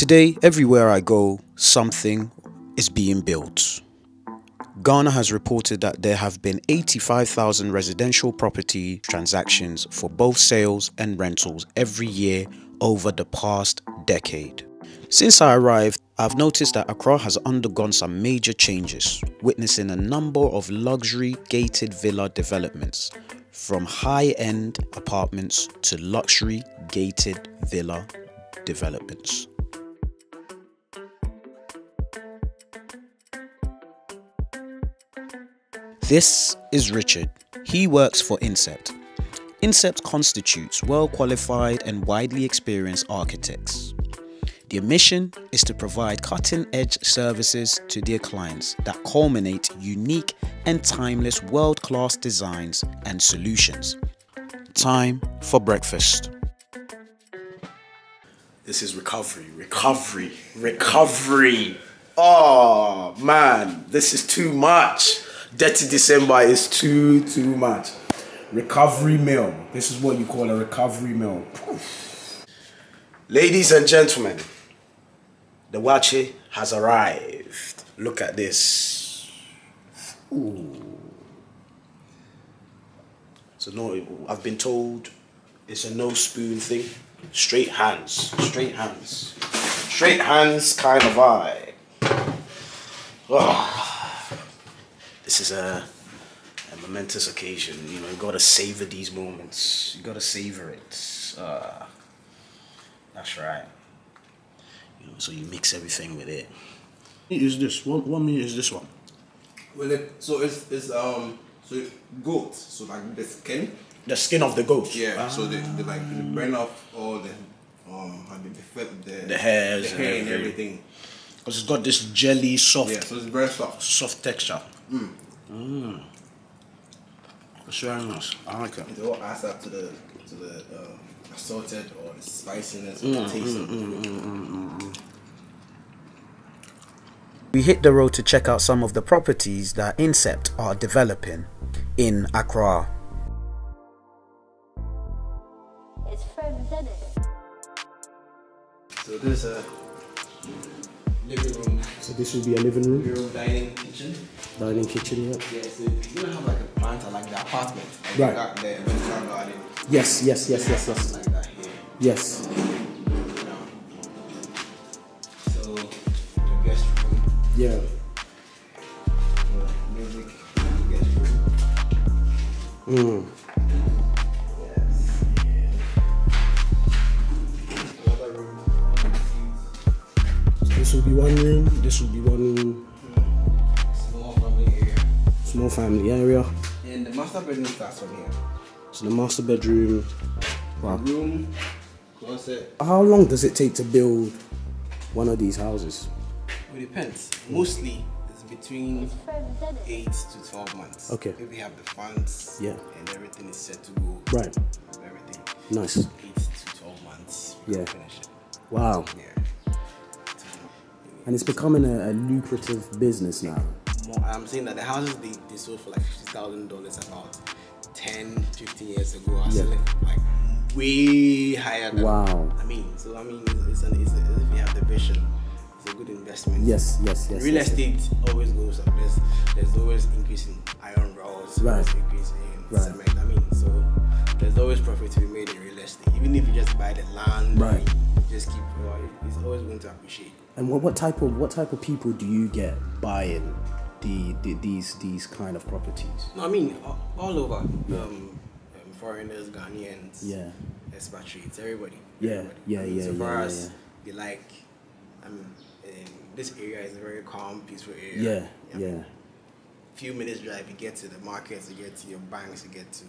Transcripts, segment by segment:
Today, everywhere I go, something is being built. Ghana has reported that there have been 85,000 residential property transactions for both sales and rentals every year over the past decade. Since I arrived, I've noticed that Accra has undergone some major changes, witnessing a number of luxury gated villa developments, from high end apartments to luxury gated villa developments. This is Richard. He works for Incept. Incept constitutes well qualified and widely experienced architects. Their mission is to provide cutting edge services to their clients that culminate unique and timeless world class designs and solutions. Time for breakfast. This is recovery, recovery, recovery. Oh man, this is too much. Dirty December is too, too much. Recovery meal. This is what you call a recovery meal. Ladies and gentlemen, the Waakye has arrived. Look at this. Ooh. So no, I've been told it's a no spoon thing. Straight hands, straight hands, straight hands kind of vibe. Oh this is a, a momentous occasion. You know, you gotta savor these moments. You gotta savor it. Uh, that's right. You know, so you mix everything with it. Is this what? What meat is this one? Well, it, so it's it's um so goat. So like the skin. The skin of the goat. Yeah. Ah. So they, they like they burn off all the um the the, the, the hairs the hair and everything. Because it's got this jelly soft. Yeah. So it's very soft. Soft texture. Mm. Mm. It's very. I like it. It all adds up to the to the uh, assorted or the spiciness mm, the taste of the mm, mm, food. We hit the road to check out some of the properties that Incept are developing in Accra. It's friends, isn't it? So this is a living room. So this will be a living room? Living room, dining, kitchen. Dining kitchen, yeah. Yeah, so you don't have like a plant like the apartment. Like right. Got the vertical garden. Yes, yes, yes, yes, yes. Like that here. Yes. So the guest room. Yeah. Music, guest room. Mm. Yes another room this will be one room. This will be one family area. And the master bedroom starts from here. So the master bedroom. Wow. Room, closet. How long does it take to build one of these houses? It depends. Mostly it's between eight to twelve months. Okay. If we have the funds. Yeah. And everything is set to go. Right. Everything. Nice. Eight to twelve months. Yeah. Finish it. Wow. Yeah. And it's becoming a, a lucrative business now more. I'm saying that the houses they, they sold for like fifty thousand dollars about 10, 15 years ago are yeah. selling like way higher. Than, wow. I mean, so I mean, it's, an, it's a, if you have the vision, it's a good investment. Yes, yes, yes. Real yes, estate yes. always goes up. There's there's always increase in iron rods. Right. increase in right. cement. I mean, so there's always profit to be made in real estate. Even if you just buy the land, right. just keep. Uh, it's always going to appreciate. And what, what type of what type of people do you get buying the, the, these these kind of properties? No, I mean all, over. Um, um, foreigners, Ghanaians, yeah, expatriates, everybody. Yeah, everybody. yeah, I mean, yeah. So far yeah, as yeah. they like, I mean, this area is a very calm, peaceful area. Yeah, yeah. yeah. Few minutes drive, you get to the markets, you get to your banks, you get to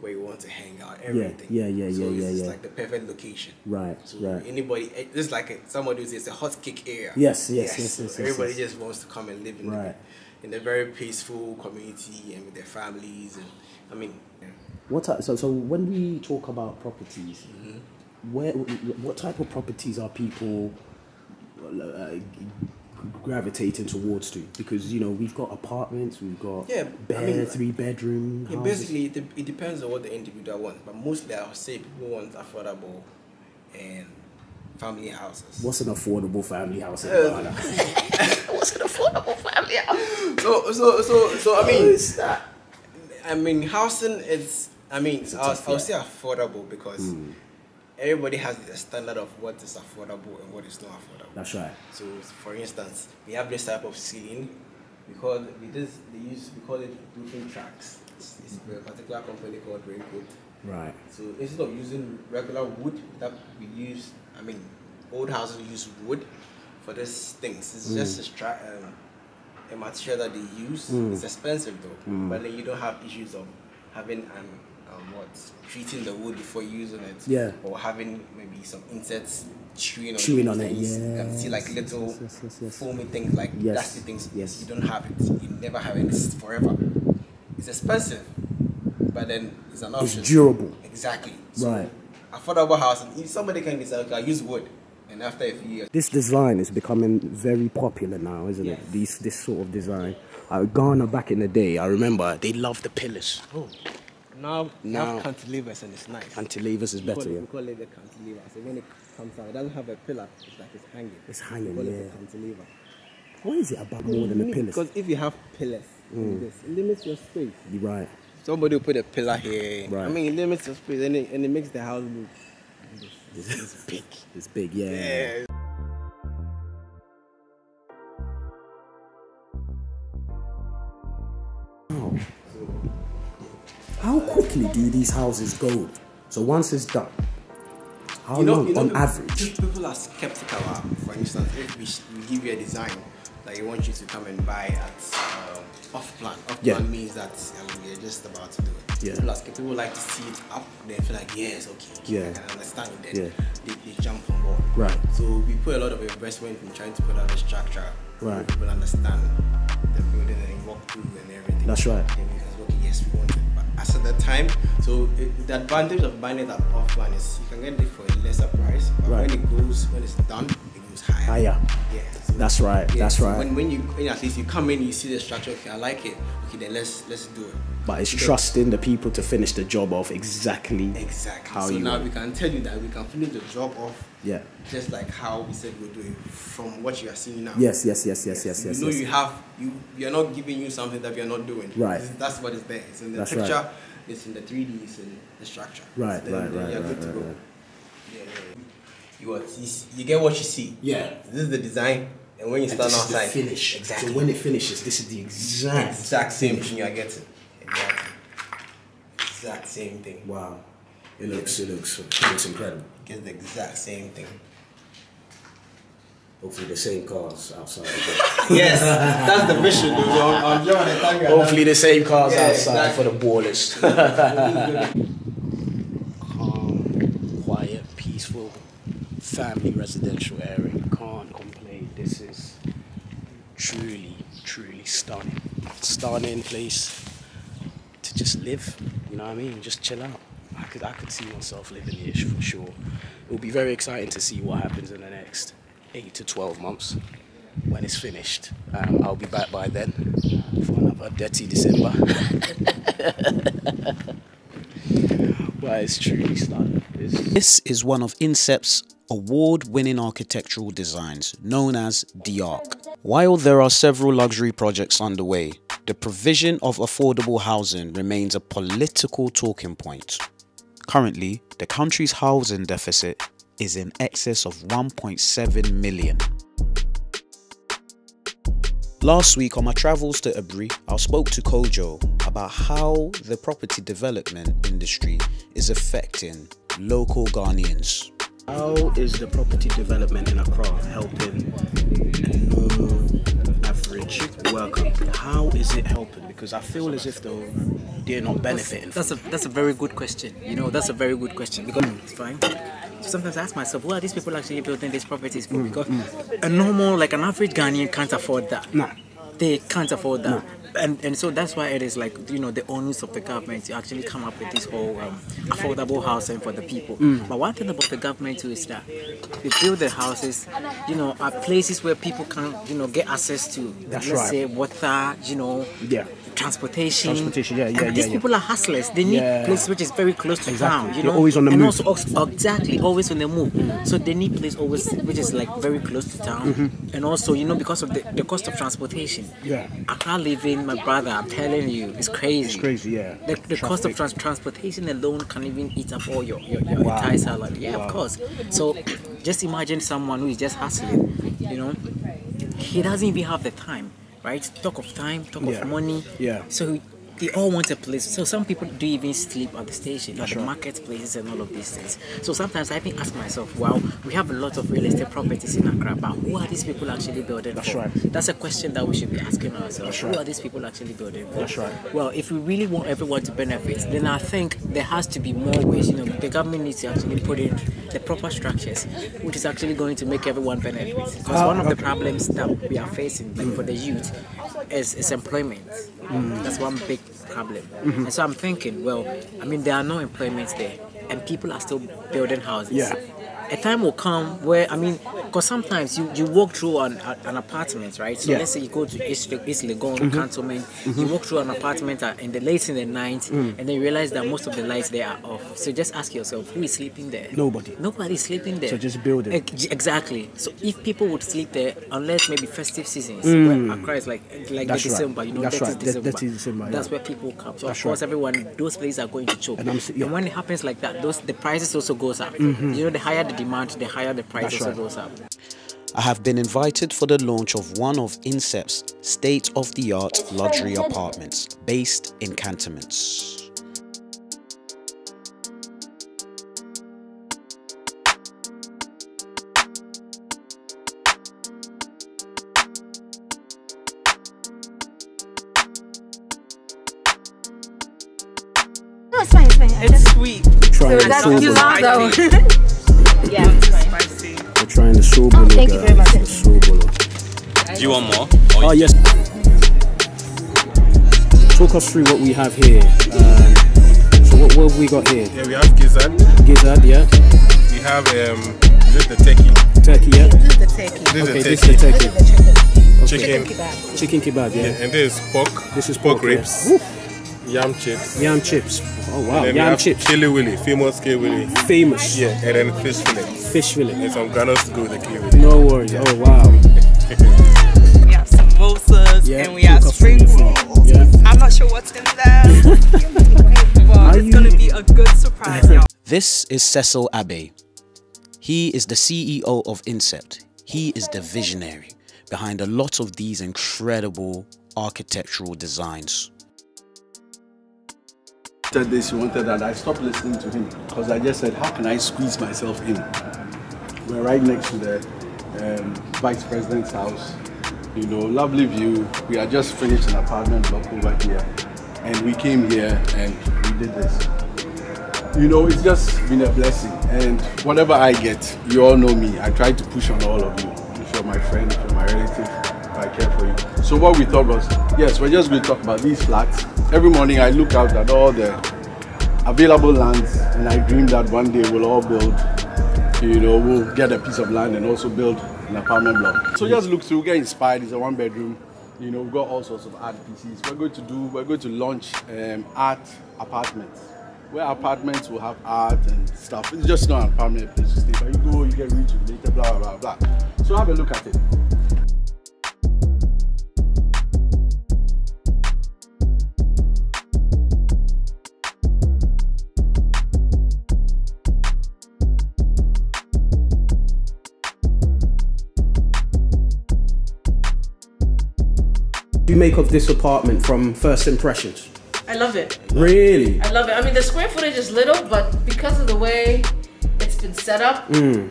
where you want to hang out, everything. Yeah, yeah, yeah, so yeah, it's yeah. like the perfect location. Right, so right. Anybody, this like a, somebody who says it's a hot kick area. Yes, yes, yes, yes. so yes, everybody yes. just wants to come and live in right. the, in a very peaceful community and with their families and I mean. Yeah. What type, so so when we talk about properties, mm-hmm. where what type of properties are people uh, gravitating towards to because you know we've got apartments, we've got yeah, bed, I mean, three bedroom. Yeah, basically it, it depends on what the individual wants, but mostly I'll say people want affordable and family houses. What's an affordable family house in Ghana? What's an affordable family house? So, so, so, so, I mean, What's that? I mean, housing is, I mean, I'll, I'll say affordable because hmm. everybody has a standard of what is affordable and what is not affordable. That's right. So, for instance, we have this type of ceiling. We call it, we just they use we call it roofing tracks. It's, it's a particular company called Raincoat. Right. So instead of using regular wood that we use, I mean, old houses use wood for these things. It's just a, stra- um, a material that they use. It's expensive though, but then you don't have issues of having an um, what treating the wood before using it. Yeah. Or having maybe some insects chewing on Chewing it. on it, things. You can see like little yes, yes, yes, yes. foamy things like Yes, plastic things. yes. You don't have it. You never have it. It's forever. It's expensive, but then it's an option. It's durable. Exactly. So Right. Affordable house. If somebody can decide, okay, I use wood, and after a few years, This design is becoming very popular now, isn't Yes. it? These this sort of design. Uh, Ghana back in the day, I remember they loved the pillars. oh, now Now- cantilevers and it's nice. Cantilevers is We better, it- yeah. We call it the cantilever. So when it comes out, it doesn't have a pillar. It's like it's hanging. It's hanging, We call yeah. it the cantilever. What is it about more than the pillars? Because if you have pillars, like this, it limits your space. You're right. Somebody will put a pillar here. Right. I mean, it limits your space and it, and it makes the house look. It's big. It's big, yeah. Yeah. How quickly do these houses go? So once it's done, how You know, long you know, on people- average? People are skeptical. uh, For instance, if we, we give you a design that you want you to come and buy at um, off plan. Off Yeah. plan means that um, we're just about to do it. Yeah. People, are, people like to see it up. They feel like yes, okay, okay Yeah. I can understand it. Yeah. They, they jump on board. Right. So we put a lot of investment in trying to put out the structure. so Right. People understand the building and walk through and everything. That's right. And say, okay, yes, we want it. But as at the time, so it, the advantage of buying it at off plan is you can get it for a lesser price. But Right. when it goes, when it's done, goes higher. Higher. Yeah. so- That's right, yeah, that's so right. When, when you when at least you come in, you see the structure. Okay, I like it. Okay, then let's let's do it. But it's trusting the people to finish the job off exactly Exactly. how so you now want. we can tell you that we can finish the job off. Yeah. Just like how we said we'll do it from what you are seeing now. Yes, yes, yes, yes, yes, Yes. You yes, know yes. you have you we are not giving you something that we are not doing. Right. This That's what is there. It's in the That's picture. right. It's in the 3D. It's in the structure. Right, Then- right, then right, you're right, good to right, go. right. Yeah, yeah. You, what, you, you get what you see. Yeah. This is the design, and when you And stand this is the outside, finish. Exactly. So when it finishes, this is the exact exact same thing you are getting. Exactly. Exact same thing. Wow. It looks it looks it looks incredible. Get the exact same thing. Hopefully the same cars outside. Yes, that's the mission, dude. I'm, I'm sure the you're Hopefully the same cars Yeah, outside exactly. for the ballers. Calm, quiet, peaceful, family residential area. Can't complain. This is truly, truly stunning. Stunning place to just live. You know what I mean? Just chill out. I could, I could see myself living here for sure. It will be very exciting to see what happens in the next eight to twelve months when it's finished. Um, I'll be back by then for another dirty December. but it's truly stunning. It's- This is one of Incept's award winning architectural designs, known as The Arc. While there are several luxury projects underway, the provision of affordable housing remains a political talking point. Currently, the country's housing deficit is in excess of 1.7 million. Last week on my travels to Aburi, I spoke to Kojo about how the property development industry is affecting local Ghanaians. How is the property development in Accra helping a normal, average worker? How is it helping? Because I feel as if though they're not benefiting. That's a that's a very good question. You know, that's a very good question because it's fine. Sometimes I ask myself, what are these people actually building these properties for? Mm, because mm. a normal, like an average Ghanaian can't afford that. Nah. They can't afford that. And and so that's why it is like you know the onus of the government to actually come up with this whole um, affordable housing for the people. Mm. But one thing about the government too is that they build the houses, you know, at places where people can you know get access to That's let's right. say water, you know, Yeah. Transportation. Transportation, yeah, yeah, And yeah, These yeah. people are hustlers. They need Yeah. places which is very close to Exactly. town. You They're know, always on the and move. also exactly always on the move. Mm. So they need place always which is like very close to town, mm-hmm. and also you know because of the, the cost of transportation. Yeah. Accra living, my brother, I'm telling you, it's crazy. It's crazy, yeah. The, the cost of trans- transportation alone can even eat up all your your, your Wow. entire salary. Yeah, Wow. of course. So just imagine someone who is just hustling. You know, he doesn't even have the time, right? Talk of time, talk Yeah. of money. Yeah. So they all want a place. So some people do even sleep at the station, at the marketplaces and all of these things. So sometimes I think ask myself, wow, we have a lot of real estate properties in Accra, but who are these people actually building That's for? right. That's a question that we should be asking ourselves. That's Who right. are these people actually building for? That's right. Well, if we really want everyone to benefit, then I think there has to be more ways. You know, the government needs to actually put in the proper structures, which is actually going to make everyone benefit. Because Ah, one of the problems that we are facing, like for the youth, is, is employment. Mm. That's one big problem. Mm-hmm. And so I'm thinking, well, I mean, there are no employments there, and people are still building houses. Yeah. A time will come where I mean, because sometimes you, you walk through an, an apartment, right? So Yeah. let's say you go to East, East Legon Mm-hmm. cantonment, you walk through an apartment in the late in the night, Mm. and then you realize that most of the lights there are off. So just ask yourself, who is sleeping there? Nobody. Nobody is sleeping there. So just build it. Exactly. So if people would sleep there, unless maybe festive seasons, Mm. where Accra is like like That's the right. December, you know, That's that is right. That- December. that is December, That's yeah. where people come. So That's of course, right. everyone, those places are going to choke. And yeah. when it happens like that, those the prices also goes up. You know, the higher the demand, the higher the price That's also right. goes up. I have been invited for the launch of one of Incept's state of the art luxury apartments based in cantonments. It's fine, it's fine. I sweet. Trying So the that's soul too bullet. loud though. yeah. Spicy. We're trying the sobolo, Thank you very much. The soul. Do you want more? Oh yes. Talk us through what we have here. Um, so what, what have we got here? Yeah, we have gizzard. Gizzard, yeah. We have um, this is the turkey. Turkey, yeah. This is the turkey. This Okay, is this the is turkey. the turkey. Chicken. Chicken kebab, yeah. Yeah, and this is pork. This is pork, pork, yeah. Ribs. Yam chips. Yam chips. Oh wow, And then we yam have chips. Chili willy, famous kelewele. Famous. Yeah, and then fish fillet. Fish fillet. And some granules to go with the kelewele. No worries. Oh wow. We have samosas Yeah. and we have spring rolls. Yeah. I'm not sure what's in there, but it's gonna be a good surprise, y'all. This is Cecil Abbey. He is the CEO of Incept. He is the visionary behind a lot of these incredible architectural designs. After this, he wanted that I stopped listening to him because I just said, how can I squeeze myself in? We're right next to the um, vice president's house. You know, lovely view. We had just finished an apartment block over here, and we came here and we did this. You know, it's just been a blessing. And whatever I get, you all know me. I try to push on all of you. If you're my friend, if you're my relative, I care for you. So what we thought was, yes, we're just going to talk about these flats. Every morning I look out at all the available lands and I dream that one day we'll all build, you know, we'll get a piece of land and also build an apartment block. So just look through, get inspired. It's a one bedroom. You know, we've got all sorts of art pieces. We're going to do, we're going to launch um, art apartments. Where apartments will have art and stuff. It's just not an apartment place to stay, but you go, you get rich later, blah, blah, blah, blah. So have a look at it. You make of this apartment from first impressions. I love it. Really? I love it. I mean, the square footage is little, but because of the way it's been set up, Mm.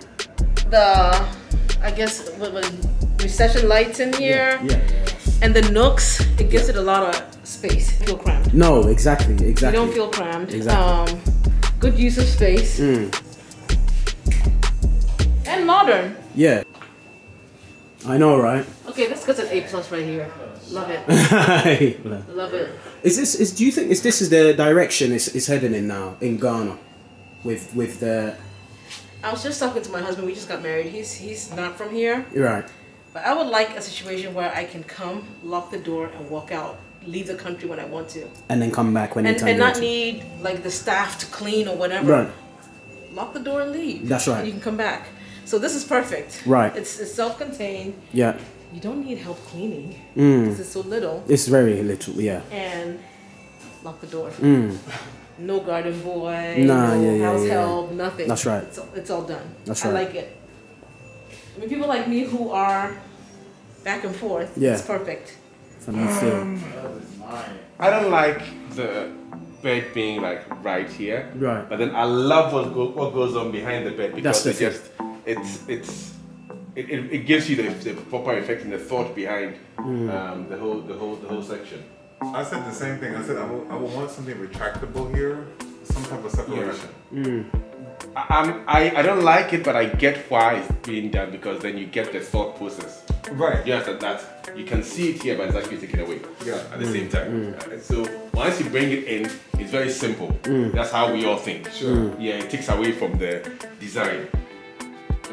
the I guess what was recession lights in here, Yeah. and the nooks, it gives it a lot of space. You feel cramped. No, exactly, exactly. You don't feel cramped. Exactly. Um, good use of space Mm. and modern. Yeah. I know, right? Okay, this gets an A plus right here. Love it. Love it. Is this is do you think is this is the direction it's, it's heading in now in Ghana with with the I was just talking to my husband. We just got married. He's he's not from here, right but I would like a situation where I can come, lock the door, and walk out, leave the country when I want to, and then come back when and, you time and not to. need like the staff to clean or whatever. Right. Lock the door and leave. That's right. And you can come back. So this is perfect. Right. It's, it's self-contained. Yeah, You don't need help cleaning. Mm. it's so little. it's very little. Yeah. And lock the door. Mm. No garden boy. Nah, no yeah, yeah, house yeah. help. Nothing. That's right. It's all, it's all done. That's right. I like it. I mean, people like me who are back and forth. Yeah. It's perfect. From the film. I don't like the bed being like right here. Right. But then I love what, go, what goes on behind the bed because That's the it just it's it's it, it, it gives you the, the proper effect and the thought behind Mm. um, the whole the whole the whole section. I said the same thing. I said I will, I will want something retractable here, some type of separation. I, I'm- I, I don't like it, but I get why it's being done because then you get the thought process. Right. You understand that you can see it here, but it's actually taken away. Yeah. At the Mm. same time. Uh, so once you bring it in, it's very simple. Mm. That's how we all think. Sure. Mm. Yeah, it takes away from the design.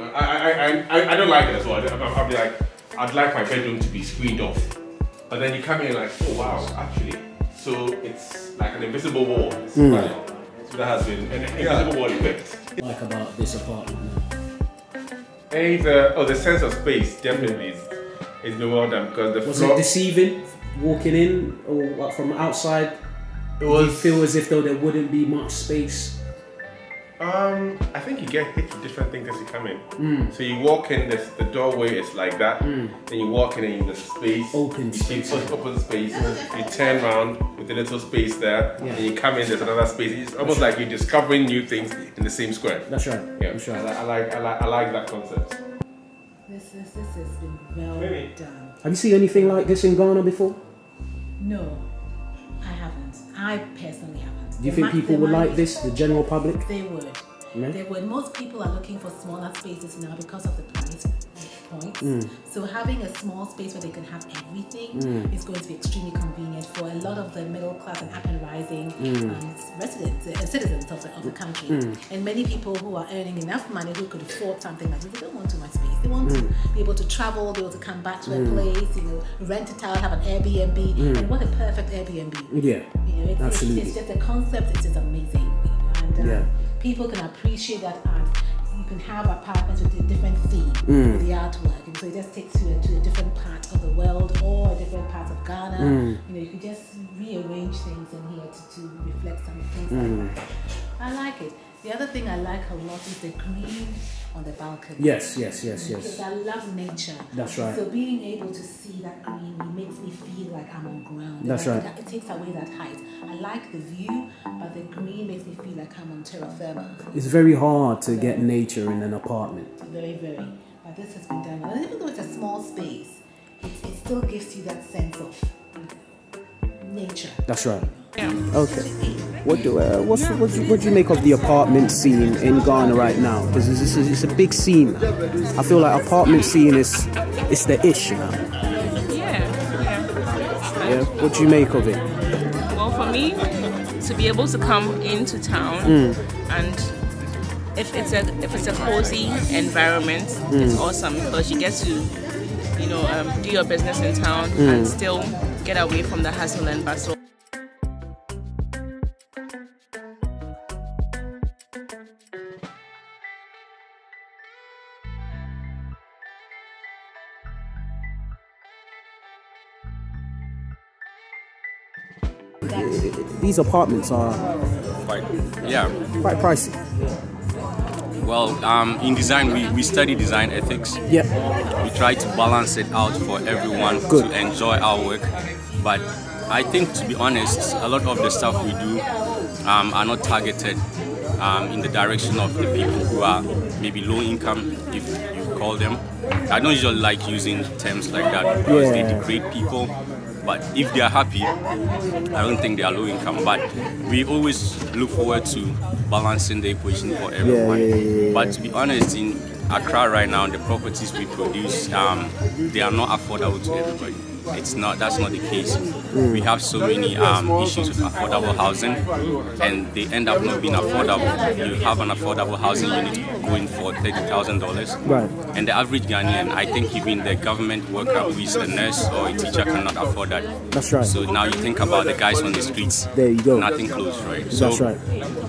I, I, I, I, I don't like it as well. I'm, I'll be like, I'd like my bedroom to be screened off. But then you come in like, oh wow, actually. So it's like an invisible wall. It's Mm. funny. So that has been an invisible wall effect. Like about this apartment. And the oh the sense of space definitely is is been well done because the Was floor it deceiving walking in or what, from outside? It Did you feel as if though there wouldn't be much space? Um, I think you get hit with different things as you come in. Mm. So you walk in, this, the doorway is like that. Then you walk in and there's space. Open you see open, open space. You turn around with a little space there. Yeah. And you come in, there's another space. It's almost like you're discovering new things in the same square. That's right. Yeah. That's right. I, I like I like I like that concept. This is this has been well Really? done. Have you seen anything like this in Ghana before? No, I haven't. I personally haven't. Do you There think people would like this, the general public? They would. Yeah? They would. Most people are looking for smaller spaces now because of the price points. Mm. So having a small space where they can have everything Mm. is going to be extremely convenient for a lot of the middle class and up and rising Mm. um, residents, uh, citizens of the, of the country. Mm. And many people who are earning enough money who could afford something like this, they don't want too much space. They want Mm. to be able to travel, be able to come back to Mm. a place, you know, rent it out, have an Airbnb. Mm. And what a perfect Airbnb. Yeah, You know, it's, absolutely. It's, it's just a concept. It is just amazing. And uh, Yeah. people can appreciate that art. You can have apartments with a different theme Mm. with the artwork, and so it just takes you to a different part of the world or a different part of Ghana. Mm. You know, you can just rearrange things in here to, to reflect some things Mm. like that. I like it. The other thing I like a lot is the green on the balcony. Yes, yes, yes, yes. Because I love nature. That's right. So being able to see that green it makes me feel like I'm on ground. That's Like, right. It takes away that height. I like the view, but the green makes me feel like I'm on terra firma. It's very hard to get nature in an apartment. Very, very. But this has been done. And even though it's a small space, it, it still gives you that sense of nature. That's right. Okay. What do uh, what's what do, you, what do you make of the apartment scene in Ghana right now? Because it's, it's, it's a big scene. I feel like apartment scene is it's the ish now. Yeah, yeah. Yeah. What do you make of it? Well, for me, to be able to come into town Mm. and if it's a if it's a cozy environment, Mm. it's awesome because you get to you know um, do your business in town Mm. and still get away from the hustle and bustle. These apartments are Quite, yeah. quite pricey. Well, um, in design, we, we study design ethics. Yeah. We try to balance it out for everyone Good. to enjoy our work. But I think, to be honest, a lot of the stuff we do um, are not targeted um, in the direction of the people who are maybe low income, if you call them. I don't usually like using terms like that because they degrade people. But if they are happy, I don't think they are low income. But we always look forward to balancing the equation for everyone. yeah, yeah. But to be honest, in Accra right now, the properties we produce, um, they are not affordable to everybody. It's not. That's not the case. Mm. We have so many um, issues with affordable housing, and they end up not being affordable. You have an affordable housing unit going for thirty thousand dollars, Right. and the average Ghanaian, I think even the government worker who is a nurse or a teacher cannot afford that. That's right. So now you think about the guys on the streets. There you go. Nothing close, right? That's right.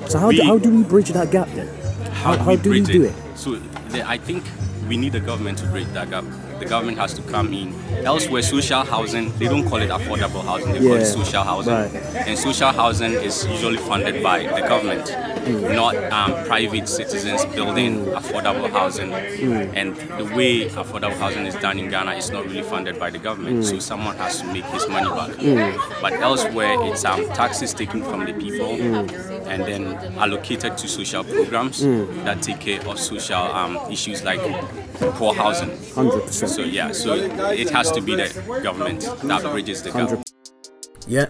So how, we- do, how do we bridge that gap then? How, how, do we bridge do it? So the, I think we need the government to break that gap. The government has to come in. Elsewhere, social housing, they don't call it affordable housing, they call it social housing. right. And social housing is usually funded by the government, Mm. not um, private citizens building affordable housing. Mm. And the way affordable housing is done in Ghana is not really funded by the government, Mm. so someone has to make his money back. Mm. But elsewhere, it's um, taxes taken from the people Mm. And then allocated to social programs Mm. that take care of social um, issues like poor housing. 100%. So yeah, so it has to be the government that bridges the gap. Yeah,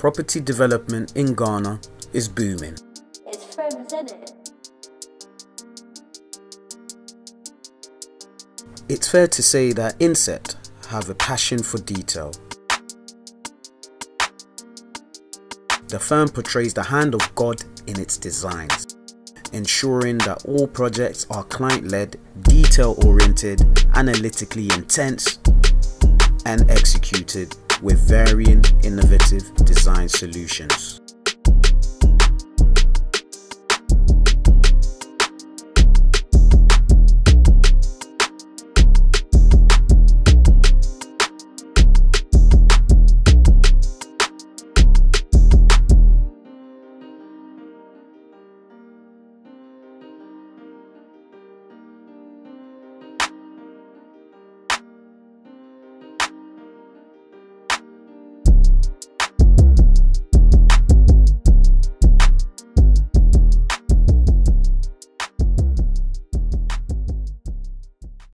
property development in Ghana is booming. It's friends, isn't it? It's fair to say that Incept have a passion for detail. The firm portrays the hand of God in its designs, ensuring that all projects are client led, detail oriented, analytically intense, and executed with varying innovative design solutions.